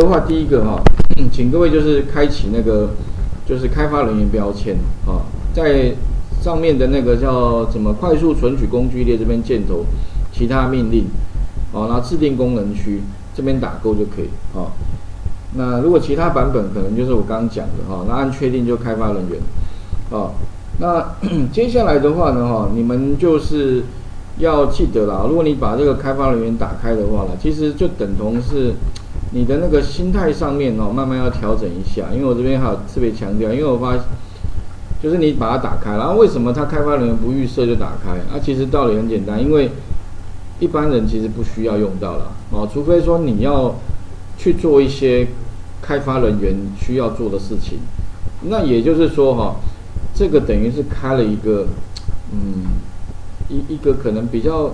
的话，第一个哈，请各位就是开启那个就是开发人员标签啊，在上面的那个叫怎么快速存取工具列这边箭头，其他命令，好，然后制定功能区这边打勾就可以啊。那如果其他版本可能就是我刚刚讲的哈，那按确定就开发人员，啊，那 接下来的话呢哈，你们就是要记得啦，如果你把这个开发人员打开的话呢，其实就等同是你的那个心态上面哦，慢慢要调整一下，因为我这边还有特别强调，因为我发就是你把它打开，然后为什么他开发人员不预设就打开？啊，其实道理很简单，因为一般人其实不需要用到了哦，除非说你要去做一些。开发人员需要做的事情，那也就是说哈，这个等于是开了一个，嗯，一一个可能比较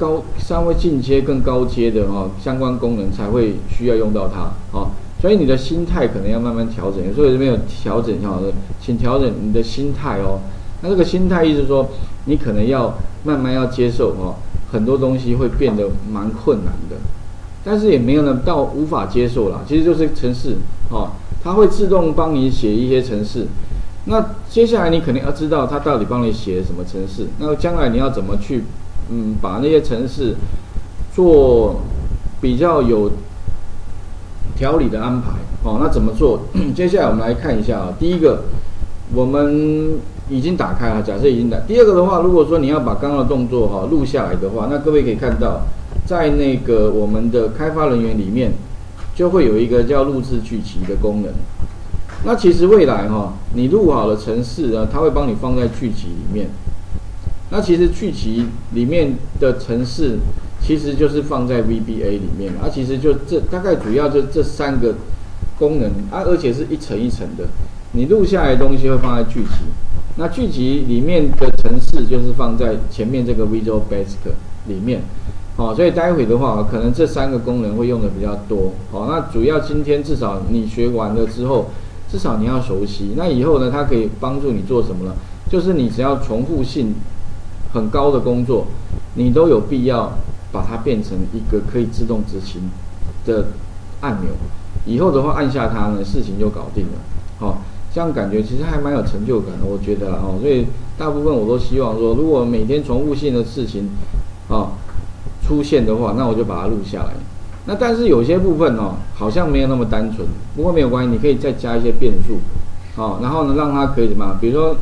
高、稍微进阶、更高阶的哈相关功能才会需要用到它啊，所以你的心态可能要慢慢调整。所以这边有调整哈的，请调整你的心态哦。那这个心态意思说，你可能要慢慢要接受哦，很多东西会变得蛮困难的。但是也没有呢到无法接受了，其实就是城市，哦，它会自动帮你写一些城市。那接下来你肯定要知道它到底帮你写什么程式，那将来你要怎么去，嗯，把那些城市做比较有条理的安排，哦，那怎么做？接下来我们来看一下啊，第一个我们已经打开了，假设已经打。第二个的话，如果说你要把刚刚的动作哈录下来的话，那各位可以看到。在那个我们的开发人员里面，就会有一个叫录制剧集的功能。那其实未来哈，你录好了程式啊，它会帮你放在剧集里面。那其实聚集里面的城市，其实就是放在 VBA 里面。啊，其实就这大概主要就这三个功能啊，而且是一层一层的。你录下来的东西会放在聚集，那聚集里面的城市就是放在前面这个 Visual Basic 里面。好，所以待会的话，可能这三个功能会用的比较多。好，那主要今天至少你学完了之后，至少你要熟悉。那以后呢，它可以帮助你做什么呢？就是你只要重复性很高的工作，你都有必要把它变成一个可以自动执行的按钮。以后的话，按下它呢，事情就搞定了。好，这样感觉其实还蛮有成就感的，我觉得哦。所以大部分我都希望说，如果每天重复性的事情，啊。出现的话，那我就把它录下来。那但是有些部分哦，好像没有那么单纯。不过没有关系，你可以再加一些变数，好，然后呢，让它可以什么？比如说，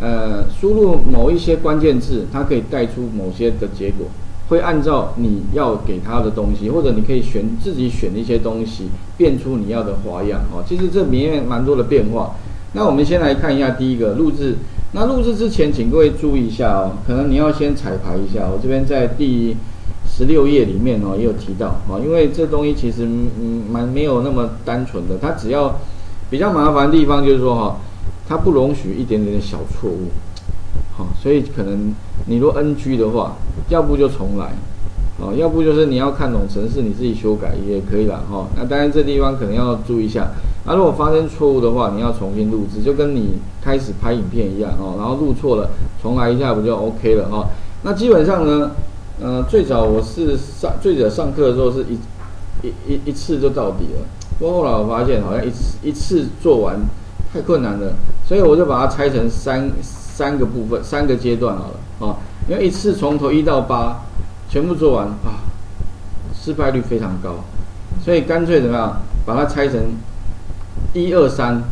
呃，输入某一些关键字，它可以带出某些的结果，会按照你要给它的东西，或者你可以选自己选一些东西，变出你要的花样哦。其实这里面蛮多的变化。那我们先来看一下第一个录制。那录制之前，请各位注意一下哦，可能你要先彩排一下。我这边在第。十六页里面哦也有提到哦，因为这东西其实嗯蛮没有那么单纯的，它只要比较麻烦的地方就是说哈，它不容许一点点的小错误，好，所以可能你若 NG 的话，要不就重来，哦，要不就是你要看懂程式你自己修改也可以了哈。那当然这地方可能要注意一下，那如果发生错误的话，你要重新录制，就跟你开始拍影片一样哦，然后录错了重来一下不就 OK 了哈？那基本上呢。嗯，最早我是上最早上课的时候是一一一一次就到底了，不过后来我发现好像一次一次做完太困难了，所以我就把它拆成三三个部分三个阶段好了啊，因为一次从头一到八全部做完啊，失败率非常高，所以干脆怎么样把它拆成一二三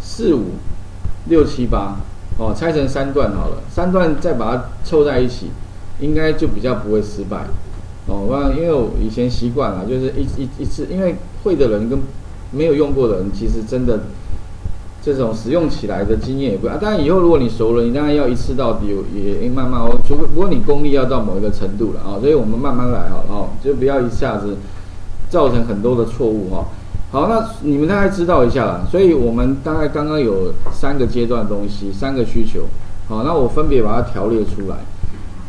四五六七八哦，拆成三段好了，三段再把它凑在一起。应该就比较不会失败，哦，我因为我以前习惯了，就是一一一次，因为会的人跟没有用过的人，其实真的这种使用起来的经验也不啊。当然以后如果你熟了，你当然要一次到底，也慢慢哦。除非不过你功力要到某一个程度了啊，所以我们慢慢来好了哦，就不要一下子造成很多的错误哈。好，那你们大概知道一下了，所以我们大概刚刚有三个阶段东西，三个需求，好，那我分别把它条列出来。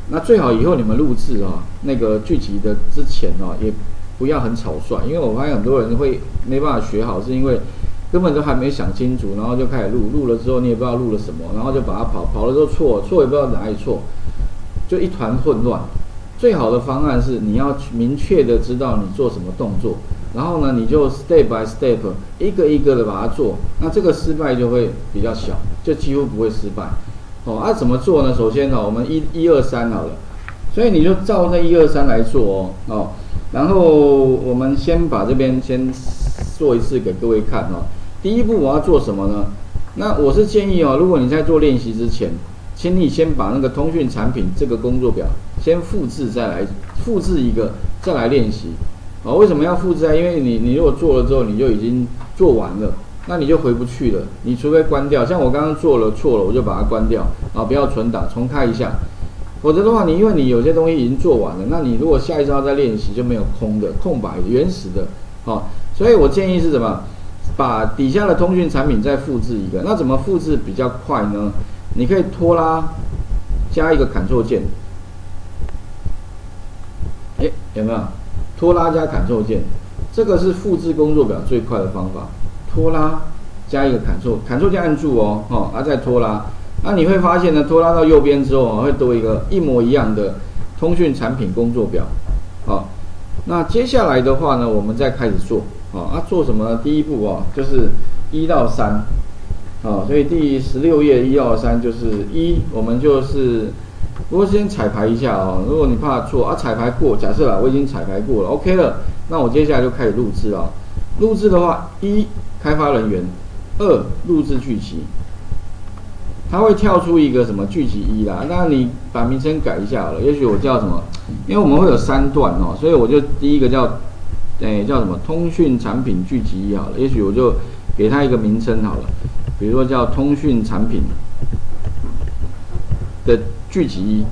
那最好以后你们录制啊，那个剧集的之前哦，也不要很草率，因为我发现很多人会没办法学好，是因为根本都还没想清楚，然后就开始录，录了之后你也不知道录了什么，然后就把它跑跑了之后错，错也不知道哪里错，就一团混乱。最好的方案是你要明确的知道你做什么动作，然后呢，你就 step by step 一个一个的把它做，那这个失败就会比较小，就几乎不会失败。哦，啊，怎么做呢？首先呢，我们一一二三好了，所以你就照那一二三来做哦，哦，然后我们先把这边先做一次给各位看哦。第一步我要做什么呢？那我是建议哦，如果你在做练习之前，请你先把那个通讯产品这个工作表先复制，再来复制一个，再来练习。啊，为什么要复制啊？因为你你如果做了之后，你就已经做完了。那你就回不去了，你除非关掉，像我刚刚做了错了，我就把它关掉啊，不要存档，重开一下。否则的话，你因为你有些东西已经做完了，那你如果下一招再练习就没有空的、空白、原始的，好，所以我建议是什么？把底下的通讯产品再复制一个。那怎么复制比较快呢？你可以拖拉加一个 Ctrl 键，哎，有没有？拖拉加 Ctrl 键，这个是复制工作表最快的方法。拖拉加一个 Ctrl，Ctrl 键按住哦，哦，啊再拖拉，那你会发现呢，拖拉到右边之后啊，会多一个一模一样的通讯产品工作表，好，那接下来的话呢，我们再开始做，哦，啊做什么呢？第一步啊，就是一到三，啊，所以第十六页一到三就是一，我们就是不过先彩排一下哦，如果你怕错啊，彩排过，假设啦，我已经彩排过了，OK 了，那我接下来就开始录制啊，录制的话一。开发人员，二录制剧集，它会跳出一个什么剧集一啦？那你把名称改一下好了，也许我叫什么？因为我们会有三段哦，所以我就第一个叫，哎叫什么？通讯产品聚集一好了，也许我就给它一个名称好了，比如说叫通讯产品的聚集一。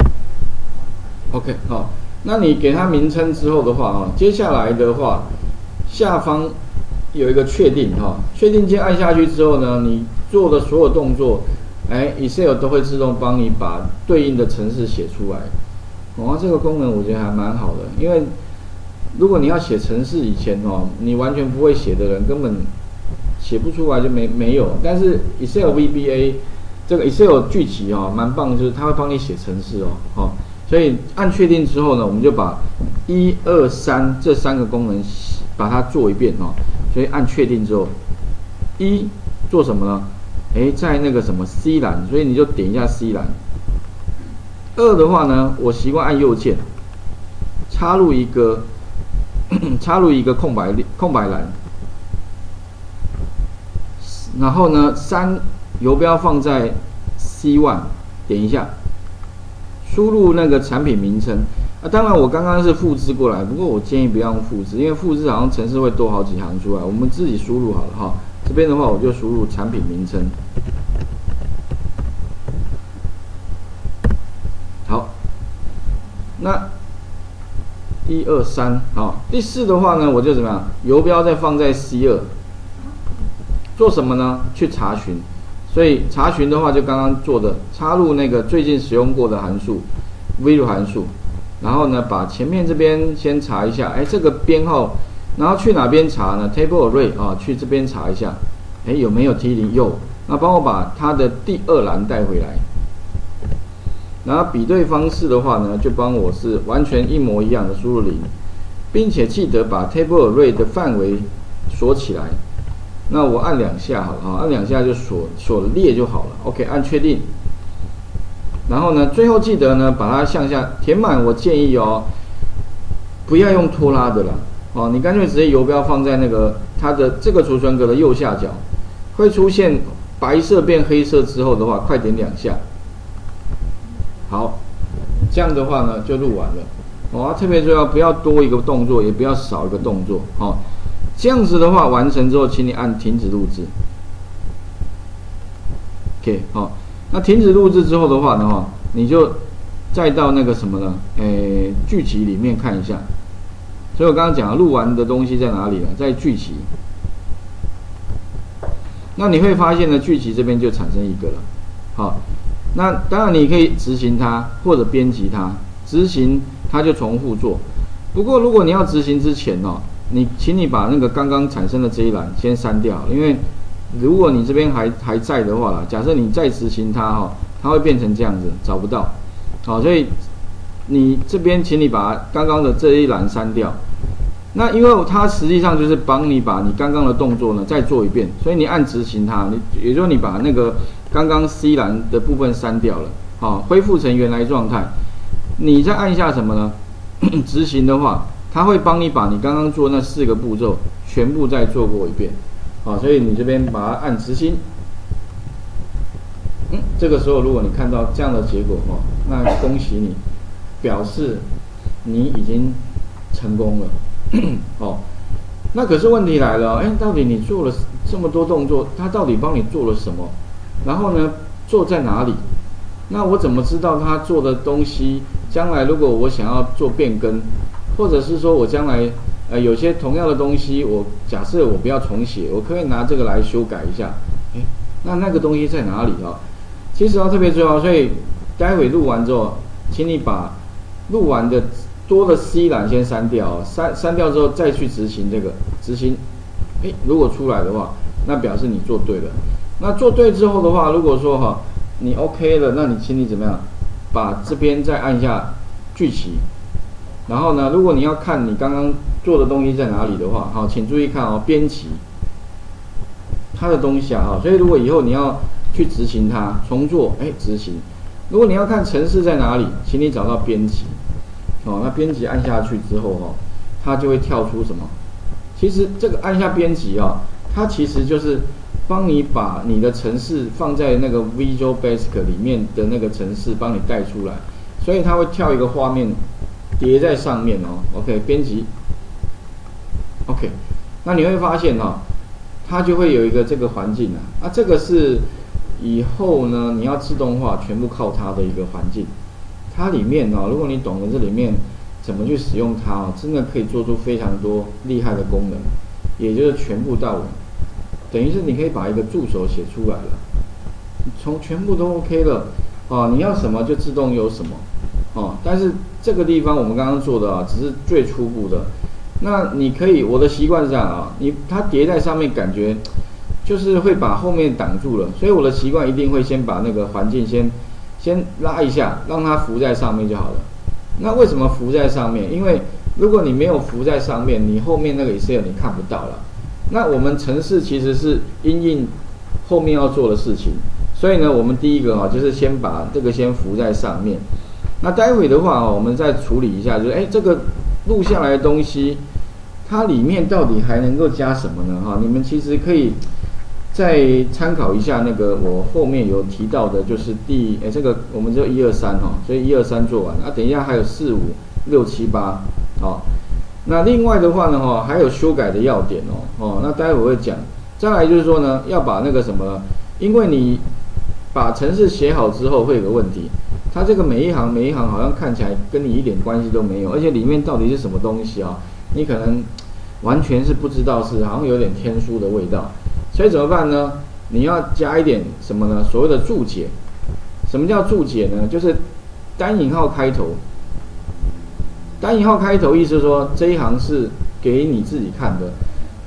OK，好，那你给它名称之后的话啊，接下来的话下方。有一个确定哈，确定键按下去之后呢，你做的所有动作，哎，Excel 都会自动帮你把对应的程式写出来。哦，这个功能我觉得还蛮好的，因为如果你要写程式以前哦，你完全不会写的人根本写不出来就没没有。但是 Excel VBA 这个 Excel 聚集哦，蛮棒，就是它会帮你写程式哦，好，所以按确定之后呢，我们就把一二三这三个功能把它做一遍哦。所以按确定之后，一做什么呢？诶，在那个什么 C 栏，所以你就点一下 C 栏。二的话呢，我习惯按右键，插入一个插入一个空白空白栏。然后呢，三游标放在 C one，点一下，输入那个产品名称。啊，当然我刚刚是复制过来，不过我建议不要用复制，因为复制好像程式会多好几行出来。我们自己输入好了哈。这边的话，我就输入产品名称。好，那一二三，好，第四的话呢，我就怎么样？游标再放在 C 二，做什么呢？去查询。所以查询的话，就刚刚做的，插入那个最近使用过的函数，v 函数。然后呢，把前面这边先查一下，哎，这个编号，然后去哪边查呢？Table Array 啊，去这边查一下，哎，有没有 T 零？有，那帮我把它的第二栏带回来。然后比对方式的话呢，就帮我是完全一模一样的输入零，并且记得把 Table Array 的范围锁起来。那我按两下好了哈，按两下就锁锁列就好了。OK，按确定。然后呢，最后记得呢，把它向下填满。我建议哦，不要用拖拉的了哦，你干脆直接游标放在那个它的这个储存格的右下角，会出现白色变黑色之后的话，快点两下。好，这样的话呢就录完了。哦，特别重要，不要多一个动作，也不要少一个动作。好，这样子的话完成之后，请你按停止录制。OK，好。那停止录制之后的话呢，哈，你就再到那个什么呢？诶，剧集里面看一下。所以我刚刚讲录完的东西在哪里了？在剧集。那你会发现呢，剧集这边就产生一个了。好，那当然你可以执行它或者编辑它，执行它就重复做。不过如果你要执行之前哦，你请你把那个刚刚产生的这一栏先删掉，因为。如果你这边还还在的话啦，假设你再执行它哈，它会变成这样子，找不到，好，所以你这边请你把刚刚的这一栏删掉，那因为它实际上就是帮你把你刚刚的动作呢再做一遍，所以你按执行它，你也就是你把那个刚刚 C 栏的部分删掉了，好，恢复成原来状态。你再按下什么呢？执行的话，它会帮你把你刚刚做那四个步骤全部再做过一遍，好，所以你这边把它按执行。嗯，这个时候如果你看到这样的结果哈，那恭喜你，表示你已经成功了。哦，那可是问题来了，哎，到底你做了这么多动作，他到底帮你做了什么？然后呢，做在哪里？那我怎么知道他做的东西？将来如果我想要做变更，或者是说我将来呃有些同样的东西，我假设我不要重写，我可以拿这个来修改一下。哎，那那个东西在哪里啊？其实要特别重要，所以待会录完之后，请你把录完的。多的 C 栏先删掉，删删掉之后再去执行这个执行，诶，如果出来的话，那表示你做对了。那做对之后的话，如果说哈你 OK 了，那你请你怎么样？把这边再按下聚齐，然后呢，如果你要看你刚刚做的东西在哪里的话，好，请注意看哦，编辑它的东西啊，哈，所以如果以后你要去执行它重做，哎，执行。如果你要看城市在哪里，请你找到编辑。哦，那编辑按下去之后哈，它就会跳出什么？其实这个按下编辑啊，它其实就是帮你把你的城市放在那个 Visual Basic 里面的那个城市帮你带出来，所以它会跳一个画面叠在上面哦。OK，编辑，OK，那你会发现哦，它就会有一个这个环境啊，啊，这个是以后呢你要自动化全部靠它的一个环境。它里面哦，如果你懂得这里面怎么去使用它哦，真的可以做出非常多厉害的功能，也就是全部到位，等于是你可以把一个助手写出来了，从全部都 OK 了啊，你要什么就自动有什么哦。但是这个地方我们刚刚做的啊，只是最初步的。那你可以，我的习惯是这样啊，你它叠在上面，感觉就是会把后面挡住了，所以我的习惯一定会先把那个环境先。先拉一下，让它浮在上面就好了。那为什么浮在上面？因为如果你没有浮在上面，你后面那个 Excel 你看不到了。那我们城市其实是因应后面要做的事情，所以呢，我们第一个哈就是先把这个先浮在上面。那待会的话，我们再处理一下，就是哎，这个录下来的东西，它里面到底还能够加什么呢？哈，你们其实可以。再参考一下那个我后面有提到的，就是第哎这个我们就一二三哈，所以一二三做完啊，等一下还有四五六七八，好，那另外的话呢哈，还有修改的要点哦哦，那待会会讲。再来就是说呢，要把那个什么，因为你把程式写好之后会有个问题，它这个每一行每一行好像看起来跟你一点关系都没有，而且里面到底是什么东西啊？你可能完全是不知道，是好像有点天书的味道。所以怎么办呢？你要加一点什么呢？所谓的注解。什么叫注解呢？就是单引号开头。单引号开头意思说这一行是给你自己看的，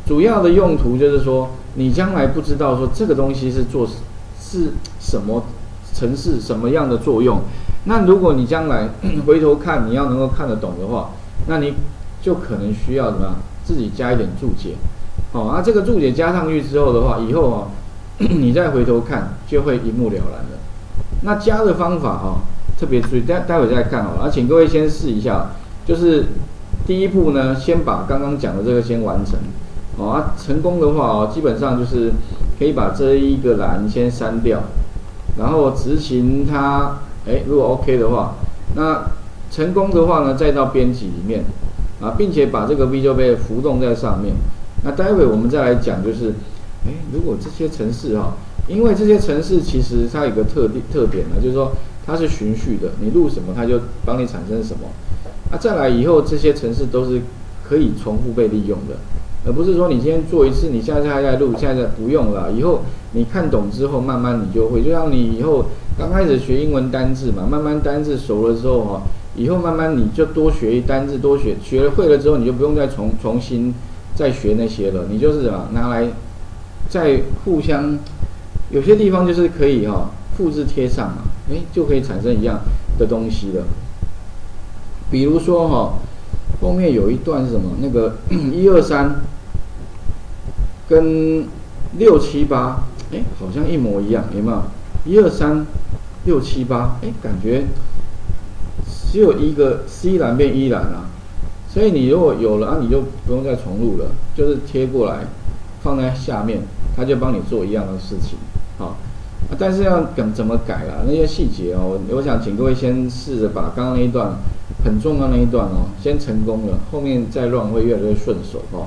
主要的用途就是说你将来不知道说这个东西是做是什么城市什么样的作用。那如果你将来 回头看你要能够看得懂的话，那你就可能需要什么自己加一点注解。哦，那这个注解加上去之后的话，以后哦，你再回头看就会一目了然了。那加的方法哈，特别注意，待待会再看好了。啊，请各位先试一下，就是第一步呢，先把刚刚讲的这个先完成。哦，啊，成功的话哦，基本上就是可以把这一个栏先删掉，然后执行它。哎，如果 OK 的话，那成功的话呢，再到编辑里面啊，并且把这个 V 就被浮动在上面。那待会我们再来讲，就是，哎，如果这些城市哈，因为这些城市其实它有个特特点呢，就是说它是循序的，你录什么它就帮你产生什么。啊，再来以后这些城市都是可以重复被利用的，而不是说你今天做一次，你现在还在录，现在不用了，以后你看懂之后，慢慢你就会，就像你以后刚开始学英文单字嘛，慢慢单字熟了之后哈，以后慢慢你就多学一单字，多学学会了之后，你就不用再重重新。再学那些了，你就是什么拿来再互相，有些地方就是可以哈复制贴上嘛，哎就可以产生一样的东西了。比如说哈，后面有一段是什么？那个 一二三跟六七八，哎，好像一模一样，有没有？一二三六七八，哎，感觉只有一个 C 栏变 E 栏了。所以你如果有了啊，你就不用再重录了，就是贴过来放在下面，他就帮你做一样的事情，好。但是要怎怎么改啦？那些细节哦，我想请各位先试着把刚刚那一段很重要那一段哦，先成功了，后面再乱会越来越顺手哦。